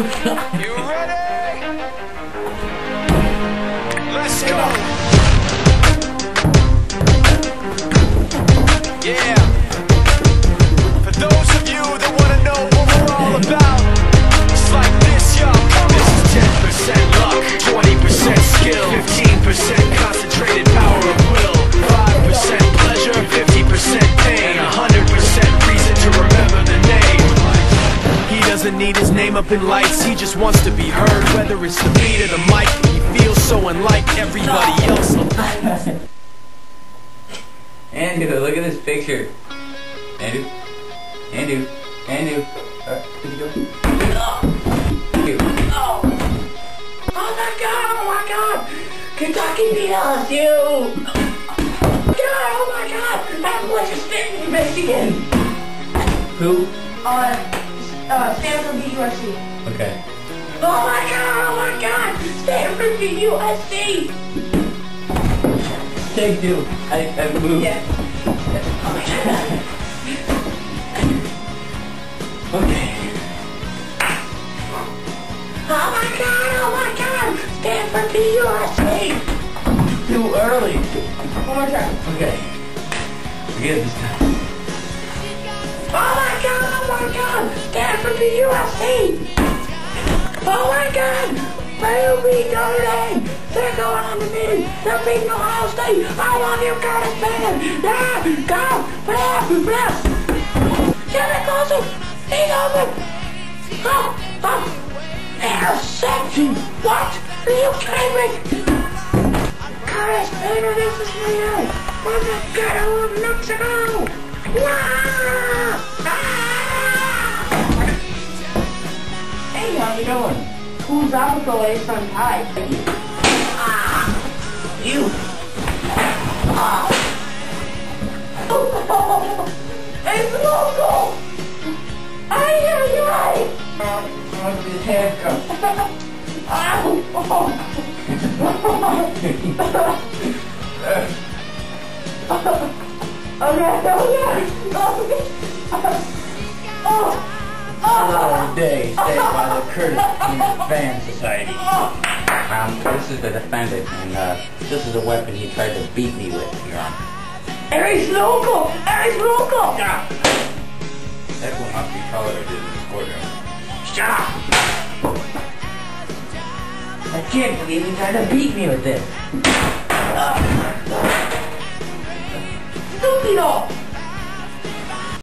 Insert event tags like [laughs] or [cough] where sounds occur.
you ready? Let's go! Need his name up in lights, he just wants to be heard, whether it's the beat or the mic. He feels so unlike everybody else. [laughs] Andrew, look at this picture. Andrew, Andrew, Andrew. Uh, what are you doing? Andrew. Oh. oh my god, oh my god! Kentucky beat LSU! God, oh my god! That place is State in Michigan! Who? Uh, uh, Stanford beat USC. Okay. Oh my god, oh my god! Stanford beat USC! Take two. I, I moved. Yeah. Oh my god. Okay. Oh my god, oh my god! Stanford beat USC! Too early. One more time. Okay. Forget this time. Oh my god, god! Stanford beat USC! Oh my god! Beat Notre! They're going undefeated! They're beating Ohio State! I love you, Curtis Painter! Yeah! Go! Blah! Blah! It closer! He's open! Oh! Oh! Interception! What? Are you kidding me? Curtis Painter, this is you! From the of Mexico! Wow! Ah! Doing? Who's Alco is on high? Ah! You! Ah! [laughs] it's local! Ay, ay, ay! Okay, okay! Oh! Another day saved by the Curtis King Fan Society. Um, this is the defendant, and uh, this is a weapon he tried to beat me with, Your Honor. Eric's local! Eric's local! That will not be tolerated in this courtroom. Shut up! I can't believe you tried to beat me with this. Stupido!